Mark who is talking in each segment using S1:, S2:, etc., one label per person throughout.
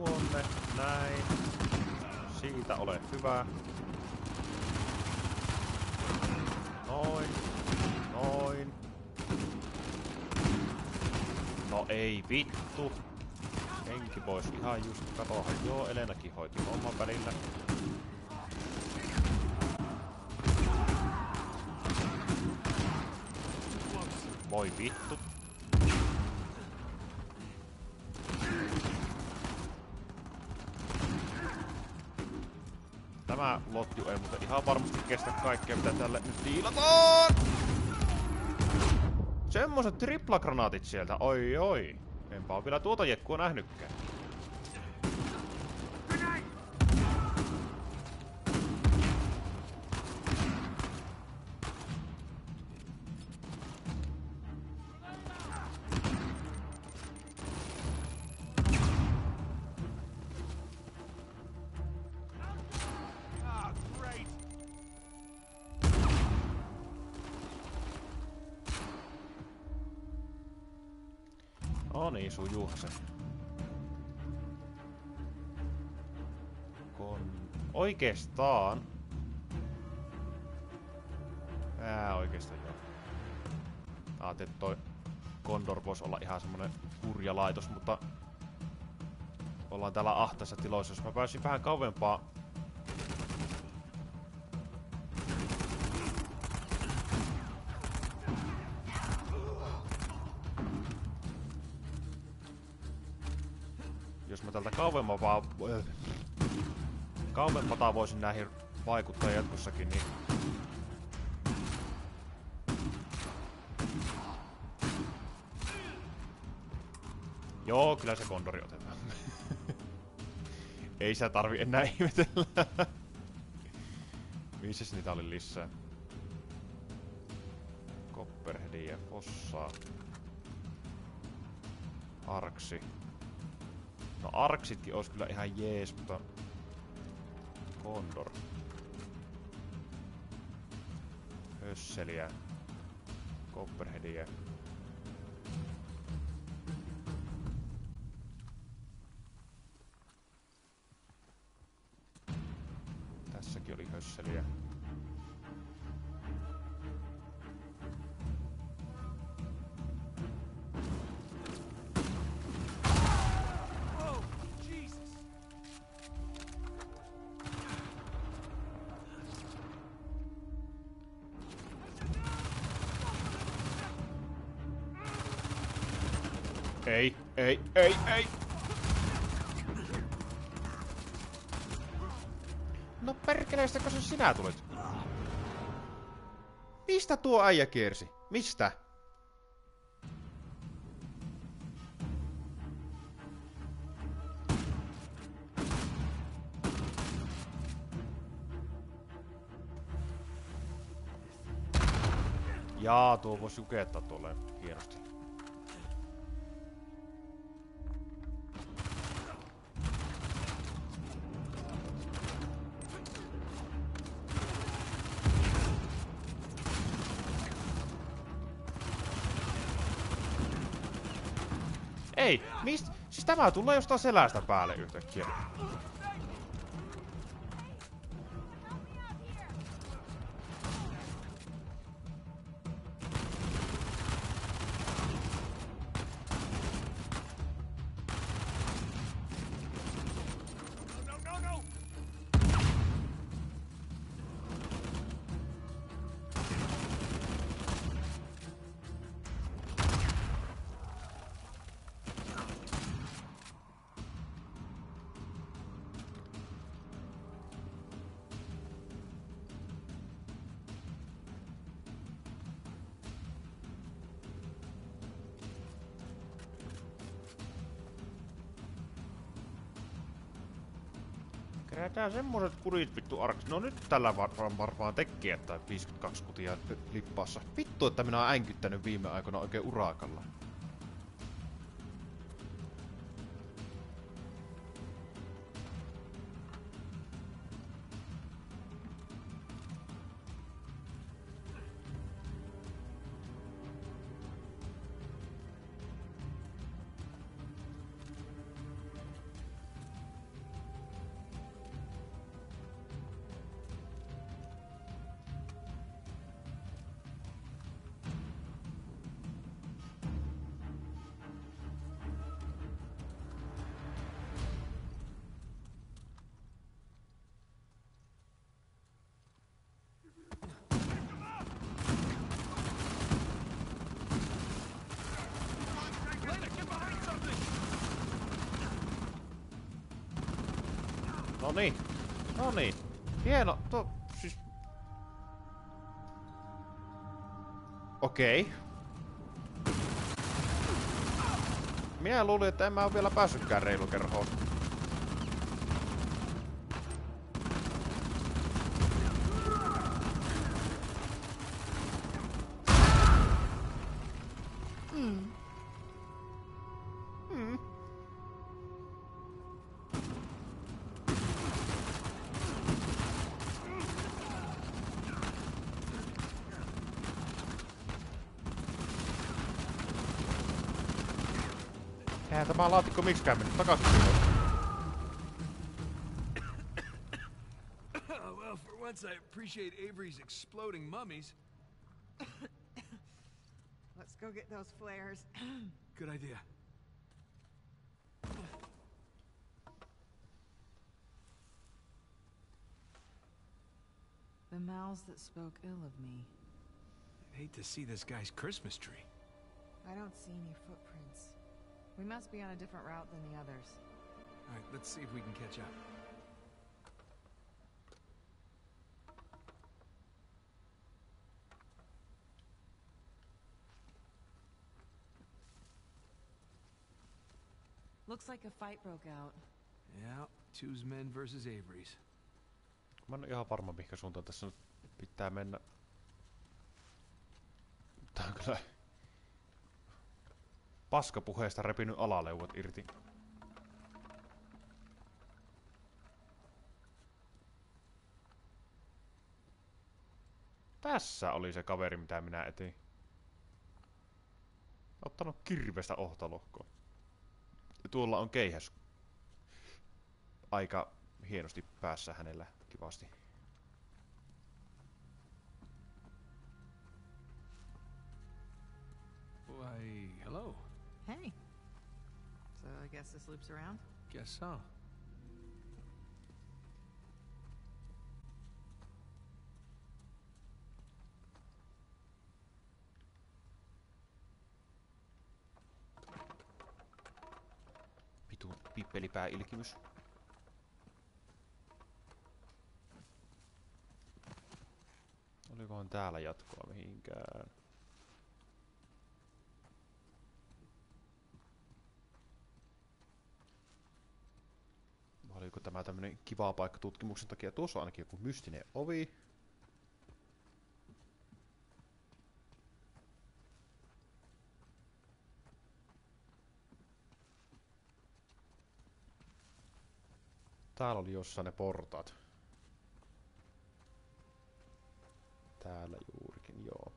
S1: tuonne, näin. Siitä ole hyvä. Noin. Noin. No ei vittu. Henki pois ihan just katohan. Joo, Elenakin hoiti homman välillä. Voi vittu. Tämä lotju ei muuten ihan varmasti kestä kaikkea mitä tälle nyt diilataan! Semmoset triplagranaatit sieltä, oi oi. Enpä oo vielä tuota jekkua nähnytkään. No niin, sujuuhan. Kon... Oikeestaan. Ää, oikeastaan joo. Ajattelin, että toi Condor voisi olla ihan semmonen hurja laitos, mutta... Ollaan täällä ahtaissa tiloissa. Jos mä pääsin vähän kauempaa mä tältä kauempaa äh, kauempaa voisin näihin vaikuttaa jatkossakin, niin Joo, kyllä se kondori otetaan. Ei sitä tarvi enää ihmetellä. Missä niitä oli lisää? Copperheadia, Fossaa. Arksi. No Arksitkin olisi kyllä ihan jees, mutta... Condor. Hösseliä. Copperheadia. Ei, ei, ei, ei! No perkeleestä, se sinä tulit? Mistä tuo äijä kiersi? Mistä? Jaa, tuo voisi jukettaa tuolleen hienosti. Tämä tulee jostain selästä päälle yhtäkkiä. Kerätään semmoset kurit vittu arks. No nyt tällä varmaan varmaan tekee, että 52 kutia lippaassa. Vittu, että minä oon äänkyttänyt viime aikoina oikein urakalla. No niin. No niin. Hieno. Tuo, siis... Okei. Minä luulin, että en mä ole vielä päässytkään reilukerhoon. Eihän tämä laatikko miksikään mennyt takaisin.
S2: Oh, well, for once I appreciate Avery's exploding mummies.
S3: Let's go get those flares.
S2: Good idea.
S3: the mouths that spoke ill of me.
S2: I'd hate to see this guy's Christmas tree.
S3: I don't see any footprints. We must be on a different route than the others.
S2: All right, let's see if we can catch up.
S3: Looks like a fight broke out.
S2: Yeah, two's men versus Avery's.
S1: Mä en ole ihan varma, mihinkä suuntaan tässä nyt pitää mennä. Tää on kyllä... Paskapuheesta repinyt alaleuvat irti. Tässä oli se kaveri, mitä minä etin. Ottanut kirvestä ohtalohkoon. Ja tuolla on keihäs. Aika hienosti päässä hänellä kivasti.
S2: Why, hello.
S3: Hey. So I guess this loops around?
S2: Guess so.
S1: Vitun pippelipääilkimys. Olikohan täällä jatkoa mihinkään? Oliko tämä tämmönen kiva paikka tutkimuksen takia? Tuossa on ainakin joku mystinen ovi. Täällä oli jossain ne portaat. Täällä juurikin, joo.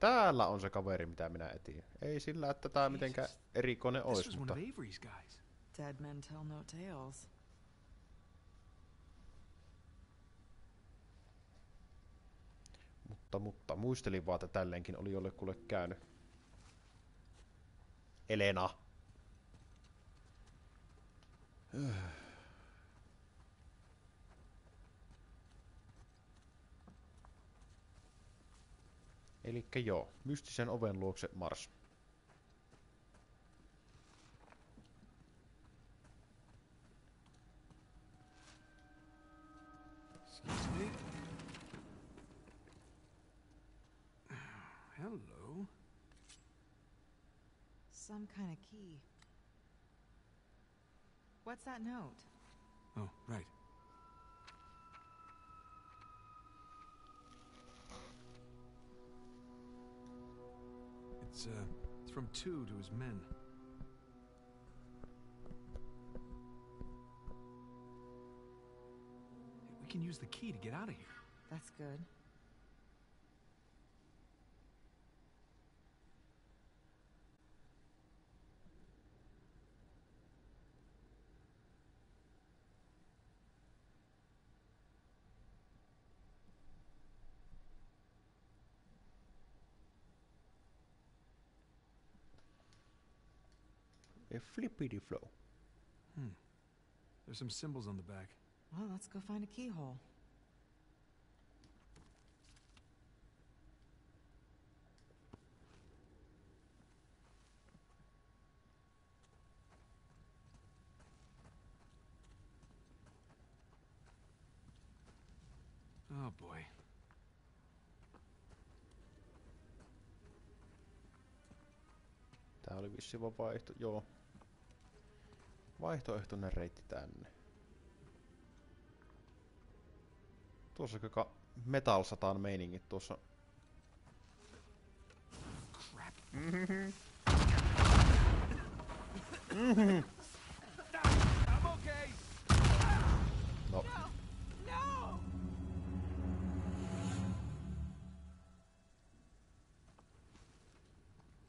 S1: Täällä on se kaveri, mitä minä etin. Ei sillä, että tää mitenkään erikoinen
S2: one
S1: mutta...
S2: guys.
S3: Dead men tell no tales.
S1: Mutta, mutta muistelin vaan, että tälleenkin oli jollekulle käynyt. Elena. Elikkä joo, mystisen oven luokse Mars.
S2: Hello.
S3: Some kind of key. What's that note?
S2: Oh, right. It's, uh, it's from two to his men. We can use the key to get out of here.
S3: That's good.
S1: A flippity flow. Hmm.
S2: There's some symbols on the back.
S3: Well, let's go find a keyhole.
S2: Oh boy.
S1: Tää oli vissi vapaaehto... Joo, Vaihtoehtoinen reitti tänne. Tuossa kaka Metal Satan meiningit tuossa.
S2: Crap.
S1: Mhm.